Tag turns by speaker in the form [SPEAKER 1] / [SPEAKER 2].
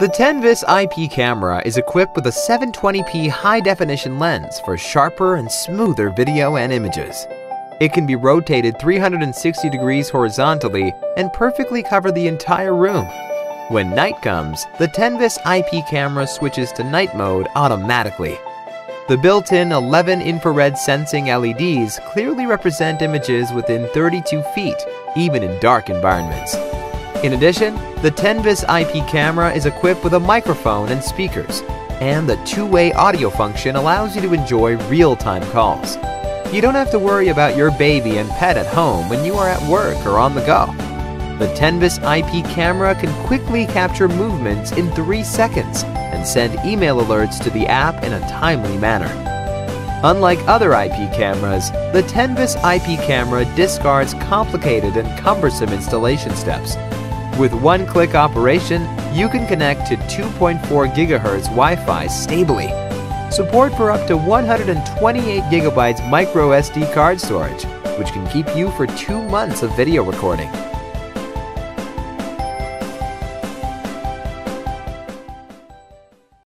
[SPEAKER 1] The Tenvis IP camera is equipped with a 720p high-definition lens for sharper and smoother video and images. It can be rotated 360 degrees horizontally and perfectly cover the entire room. When night comes, the Tenvis IP camera switches to night mode automatically. The built-in 11 infrared sensing LEDs clearly represent images within 32 feet, even in dark environments. In addition, the Tenvis IP camera is equipped with a microphone and speakers, and the two-way audio function allows you to enjoy real-time calls. You don't have to worry about your baby and pet at home when you are at work or on the go. The Tenvis IP camera can quickly capture movements in 3 seconds and send email alerts to the app in a timely manner. Unlike other IP cameras, the Tenvis IP camera discards complicated and cumbersome installation steps with one-click operation, you can connect to 2.4 GHz Wi-Fi stably. Support for up to 128 gigabytes micro SD card storage, which can keep you for two months of video recording.